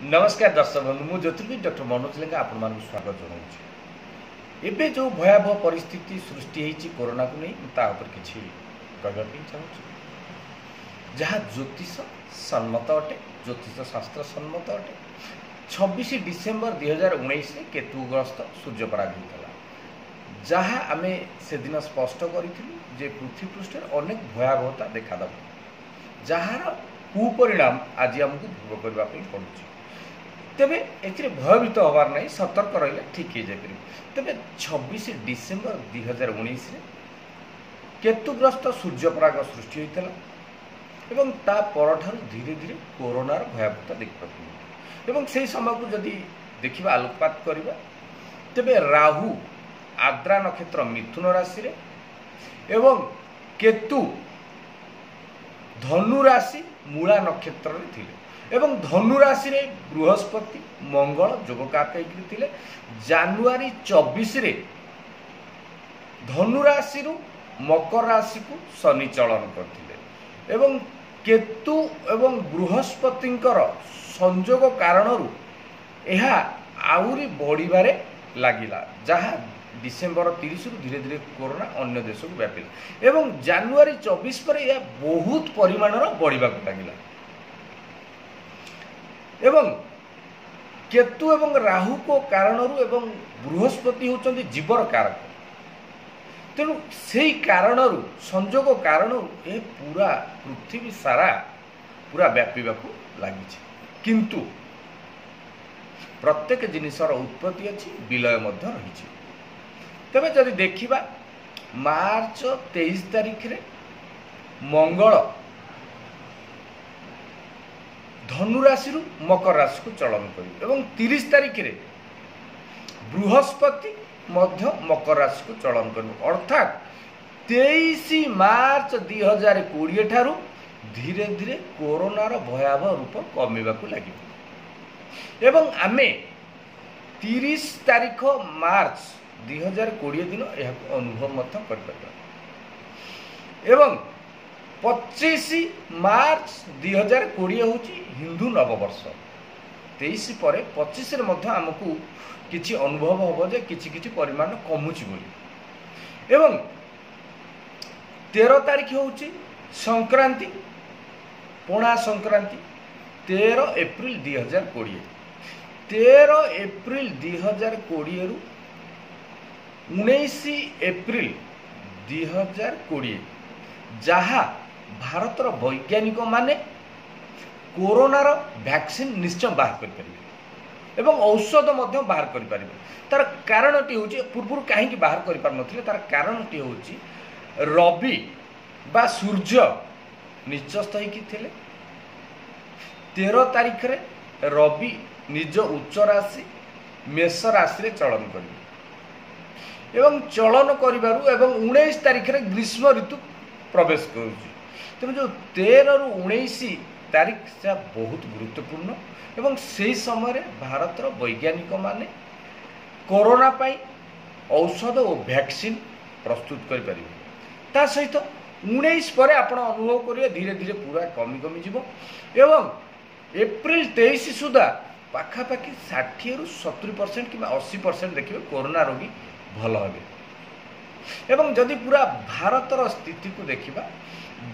ନମସ୍କାର ଦର୍ଶକ ବନ୍ଧୁ ମୁଁ ଜ୍ୟୋତିର୍ବିଦ ଡକ୍ଟର ମନୋଜ ଲେଙ୍କା ଆପଣମାନଙ୍କୁ ସ୍ୱାଗତ ଜଣାଉଛି ଏବେ ଯେଉଁ ଭୟାବହ ପରିସ୍ଥିତି ସୃଷ୍ଟି ହେଇଛି କରୋନାକୁ ନେଇ ମୁଁ ତା ଉପରେ କିଛି କହିବା ପାଇଁ ଚାହୁଁଛି। ଯାହା ଜ୍ୟୋତିଷ ସମ୍ମତ ଅଟେ ଜ୍ୟୋତିଷ ଶାସ୍ତ୍ର ସମ୍ମତ ଅଟେ ଛବିଶ ଡିସେମ୍ବର ଦୁଇ ହଜାର ଉଣେଇଶରେ କେତୁଗ୍ରସ୍ତ ସୂର୍ଯ୍ୟପରାଗ ହୋଇଥିଲା। ଯାହା ଆମେ ସେଦିନ ସ୍ପଷ୍ଟ କରିଥିଲୁ ଯେ ପୃଥିବୀ ପୃଷ୍ଠରେ ଅନେକ ଭୟାବହତା ଦେଖାଦେବ। ଯାହାର କୁପରିଣାମ ଆଜି ଆମକୁ ଭୋଗ କରିବା ପାଇଁ ପଡ଼ୁଛି। ତେବେ ଏଥିରେ ଭୟଭୀତ ହେବାର ନାହିଁ ସତର୍କ ରହିଲେ ଠିକ୍ ହେଇଯାଇପାରିବ। ତେବେ ଛବିଶ ଡିସେମ୍ବର ଦୁଇ ହଜାର ଉଣେଇଶରେ କେତୁଗ୍ରସ୍ତ ସୂର୍ଯ୍ୟପରାଗ ସୃଷ୍ଟି ହୋଇଥିଲା ଏବଂ ତା ପରଠାରୁ ଧୀରେ ଧୀରେ କରୋନାର ଭୟାବହତା ଦେଖିବାକୁ ମିଳିଲା। ଏବଂ ସେହି ସମୟକୁ ଯଦି ଦେଖିବା ଆଲୋକପାତ କରିବା ତେବେ ରାହୁ ଆଦ୍ରା ନକ୍ଷତ୍ର ମିଥୁନ ରାଶିରେ ଏବଂ କେତୁ ଧନୁ ରାଶି ମୂଳା ନକ୍ଷତ୍ରରେ ଥିଲେ ଏବଂ ଧନୁ ରାଶିରେ ବୃହସ୍ପତି ମଙ୍ଗଳ ଯୋଗକାତ ହେଇକରି ଥିଲେ। ଜାନୁଆରୀ ଚବିଶରେ ଧନୁ ରାଶିରୁ ମକର ରାଶିକୁ ଶନି ଚଳନ କରିଥିଲେ ଏବଂ କେତୁ ଏବଂ ବୃହସ୍ପତିଙ୍କର ସଂଯୋଗ କାରଣରୁ ଏହା ଆହୁରି ବଢ଼ିବାରେ ଲାଗିଲା ଯାହା ଡିସେମ୍ବର ତିରିଶରୁ ଧୀରେ ଧୀରେ କରୋନା ଅନ୍ୟ ଦେଶକୁ ବ୍ୟାପିଲା। ଏବଂ ଜାନୁଆରୀ ଚବିଶ ପରେ ଏହା ବହୁତ ପରିମାଣର ବଢ଼ିବାକୁ ଲାଗିଲା। ଏବଂ କେତୁ ଏବଂ ରାହୁଙ୍କ କାରଣରୁ ଏବଂ ବୃହସ୍ପତି ହେଉଛନ୍ତି ଜୀବର କାରକ। ତେଣୁ ସେଇ କାରଣରୁ ସଂଯୋଗ କାରଣରୁ ଏ ପୁରା ପୃଥିବୀ ସାରା ପୁରା ବ୍ୟାପିବାକୁ ଲାଗିଛି। କିନ୍ତୁ ପ୍ରତ୍ୟେକ ଜିନିଷର ଉତ୍ପତ୍ତି ଅଛି ବିଲୟ ମଧ୍ୟ ରହିଛି। ତେବେ ଯଦି ଦେଖିବା ମାର୍ଚ୍ଚ ତେଇଶ ତାରିଖରେ ମଙ୍ଗଳ ଧନୁ ରାଶିରୁ ମକର ରାଶିକୁ ଚଳନ କରିବେ ଏବଂ ତିରିଶ ତାରିଖରେ ବୃହସ୍ପତି ମଧ୍ୟ ମକର ରାଶିକୁ ଚଳନ କରିବ। ଅର୍ଥାତ୍ ତେଇଶ ମାର୍ଚ୍ଚ ଦୁଇ ହଜାର କୋଡ଼ିଏ ଠାରୁ ଧୀରେ ଧୀରେ କରୋନାର ଭୟାବହ ରୂପ କମିବାକୁ ଲାଗିବ। ଏବଂ ଆମେ ତିରିଶ ତାରିଖ ମାର୍ଚ୍ଚ ଦୁଇ ହଜାର କୋଡ଼ିଏ ଦିନ ଏହାକୁ ଅନୁଭବ ମଧ୍ୟ କରିପାରିବା। ଏବଂ ପଚିଶ ମାର୍ଚ୍ଚ ଦୁଇ ହଜାର କୋଡ଼ିଏ ହେଉଛି ହିନ୍ଦୁ ନବବର୍ଷ। ତେଇଶ ପରେ ପଚିଶରେ ମଧ୍ୟ ଆମକୁ କିଛି ଅନୁଭବ ହେବ ଯେ କିଛି କିଛି ପରିମାଣ କମୁଛି ବୋଲି। ଏବଂ ତେର ତାରିଖ ହେଉଛି ସଂକ୍ରାନ୍ତି ପଣା ସଂକ୍ରାନ୍ତି ତେର ଏପ୍ରିଲ ଦୁଇ ହଜାର କୋଡ଼ିଏ ତେର ଏପ୍ରିଲ ଦୁଇ ହଜାର କୋଡ଼ିଏରୁ ଉଣେଇଶ ଏପ୍ରିଲ ଦୁଇ ହଜାର କୋଡ଼ିଏ ଯାହା ଭାରତର ବୈଜ୍ଞାନିକମାନେ କୋରୋନାର ଭ୍ୟାକ୍ସିନ୍ ନିଶ୍ଚୟ ବାହାର କରିପାରିବେ ଏବଂ ଔଷଧ ମଧ୍ୟ ବାହାର କରିପାରିବେ। ତାର କାରଣଟି ହେଉଛି ପୂର୍ବରୁ କାହିଁକି ବାହାର କରିପାରୁନଥିଲେ ତାର କାରଣଟି ହେଉଛି ରବି ବା ସୂର୍ଯ୍ୟ ନିଚସ୍ତ ହେଇକି ଥିଲେ। ତେର ତାରିଖରେ ରବି ନିଜ ଉଚ୍ଚ ରାଶି ମେଷ ରାଶିରେ ଚଳନ କରିବେ। ଏବଂ ଚଳନ କରିବାରୁ ଏବଂ ଉଣେଇଶ ତାରିଖରେ ଗ୍ରୀଷ୍ମ ଋତୁ ପ୍ରବେଶ କରୁଛି। ତେଣୁ ଯେଉଁ ତେରରୁ ଉଣେଇଶ ତାରିଖ ସେଟା ବହୁତ ଗୁରୁତ୍ୱପୂର୍ଣ୍ଣ ଏବଂ ସେହି ସମୟରେ ଭାରତର ବୈଜ୍ଞାନିକମାନେ କରୋନା ପାଇଁ ଔଷଧ ଓ ଭ୍ୟାକ୍ସିନ୍ ପ୍ରସ୍ତୁତ କରିପାରିବେ। ତା ସହିତ ଉଣେଇଶ ପରେ ଆପଣ ଅନୁଭବ କରିବେ ଧୀରେ ଧୀରେ ପୁରା କମି କମିଯିବ ଏବଂ ଏପ୍ରିଲ ତେଇଶ ସୁଦ୍ଧା ପାଖାପାଖି ଷାଠିଏରୁ ସତୁରି ପରସେଣ୍ଟ କିମ୍ବା ଅଶୀ ପରସେଣ୍ଟ ଦେଖିବେ କରୋନା ରୋଗୀ ଭଲ ହେବେ ଏବଂ ଯଦି ପୁରା ଭାରତର ସ୍ଥିତିକୁ ଦେଖିବା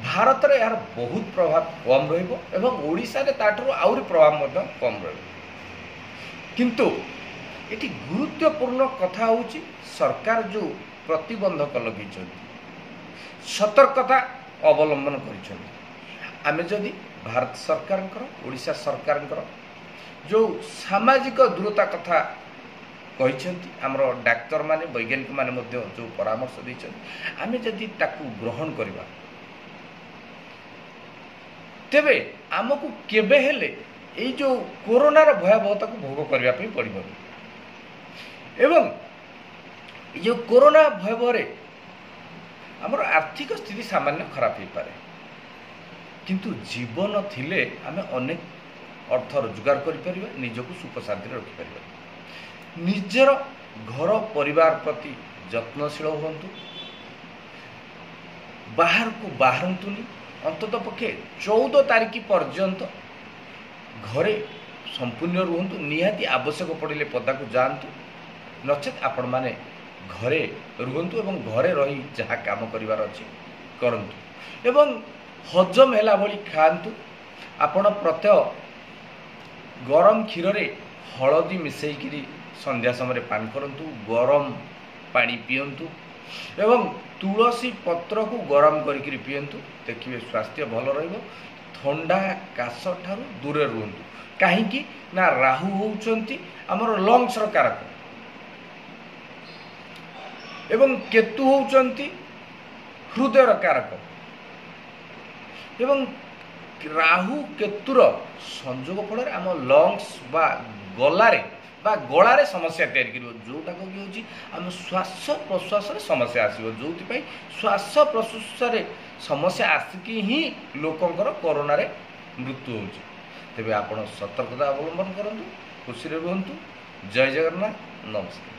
ଭାରତରେ ଏହାର ବହୁତ ପ୍ରଭାବ କମ୍ ରହିବ ଏବଂ ଓଡ଼ିଶାରେ ତାଠାରୁ ଆହୁରି ପ୍ରଭାବ ମଧ୍ୟ କମ୍ ରହିବ କିନ୍ତୁ ଏଠି ଗୁରୁତ୍ୱପୂର୍ଣ୍ଣ କଥା ହେଉଛି ସରକାର ଯେଉଁ ପ୍ରତିବନ୍ଧକ ଲଗେଇଛନ୍ତି ସତର୍କତା ଅବଲମ୍ବନ କରିଛନ୍ତି ଆମେ ଯଦି ଭାରତ ସରକାରଙ୍କର ଓଡ଼ିଶା ସରକାରଙ୍କର ଯେଉଁ ସାମାଜିକ ଦୂରତା କଥା କହିଛନ୍ତି ଆମର ଡାକ୍ତରମାନେ ବୈଜ୍ଞାନିକମାନେ ମଧ୍ୟ ଯେଉଁ ପରାମର୍ଶ ଦେଇଛନ୍ତି ଆମେ ଯଦି ତାକୁ ଗ୍ରହଣ କରିବା ତେବେ ଆମକୁ କେବେ ହେଲେ ଏଇ ଯେଉଁ କରୋନାର ଭୟାବହତାକୁ ଭୋଗ କରିବା ପାଇଁ ପଡ଼ିବନି ଏବଂ ଯେଉଁ କରୋନା ଭୟବହରେ ଆମର ଆର୍ଥିକ ସ୍ଥିତି ସାମାନ୍ୟ ଖରାପ ହେଇପାରେ। କିନ୍ତୁ ଜୀବନ ଥିଲେ ଆମେ ଅନେକ ଅର୍ଥ ରୋଜଗାର କରିପାରିବା ନିଜକୁ ସୁଖ ଶାନ୍ତିରେ ରଖିପାରିବା। ନିଜର ଘର ପରିବାର ପ୍ରତି ଯତ୍ନଶୀଳ ହୁଅନ୍ତୁ। ବାହାରକୁ ବାହାରନ୍ତୁନି। ଅନ୍ତତଃ ପକ୍ଷେ ଚଉଦ ତାରିଖ ପର୍ଯ୍ୟନ୍ତ ଘରେ ସମ୍ପୂର୍ଣ୍ଣ ରୁହନ୍ତୁ। ନିହାତି ଆବଶ୍ୟକ ପଡ଼ିଲେ ପଦାକୁ ଯାଆନ୍ତୁ। ନଚେତ୍ ଆପଣମାନେ ଘରେ ରୁହନ୍ତୁ ଏବଂ ଘରେ ରହି ଯାହା କାମ କରିବାର ଅଛି କରନ୍ତୁ। ଏବଂ ହଜମ ହେଲା ଭଳି ଖାଆନ୍ତୁ। ଆପଣ ପ୍ରତ୍ୟହ ଗରମ କ୍ଷୀରରେ ହଳଦୀ ମିଶାଇକିରି ସନ୍ଧ୍ୟା ସମୟରେ ପାନ କରନ୍ତୁ ଗରମ ପାଣି ପିଅନ୍ତୁ ଏବଂ ତୁଳସୀ ପତ୍ରକୁ ଗରମ କରିକିରି ପିଅନ୍ତୁ। ଦେଖିବେ ସ୍ୱାସ୍ଥ୍ୟ ଭଲ ରହିବ। ଥଣ୍ଡା କାଶ ଠାରୁ ଦୂରରେ ରୁହନ୍ତୁ। କାହିଁକି? ନା ରାହୁ ହେଉଛନ୍ତି ଆମର ଲଙ୍ଗସର କାରକ। ଏବଂ କେତୁ ହେଉଛନ୍ତି? ହୃଦୟର କାରକ। ଏବଂ ରାହୁ କେତୁର? ସଂଯୋଗ ଫଳରେ ଆମ ଲଙ୍ଗସ୍ ବା ଗଲାରେ ବା ଗଳାରେ ସମସ୍ୟା ତିଆରି କରିବ। ଯେଉଁଟାକ କି ହେଉଛି ଆମ ଶ୍ୱାସ ପ୍ରଶ୍ୱାସରେ ସମସ୍ୟା ଆସିବ। ଯେଉଁଥିପାଇଁ ଶ୍ୱାସ ପ୍ରଶ୍ୱାସରେ ସମସ୍ୟା ଆସିକି ହିଁ ଲୋକଙ୍କର କରୋନାରେ ମୃତ୍ୟୁ ହେଉଛି। ତେବେ ଆପଣ ସତର୍କତା ଅବଲମ୍ବନ କରନ୍ତୁ ଖୁସିରେ ରୁହନ୍ତୁ। ଜୟ ଜଗନ୍ନାଥ। ନମସ୍କାର।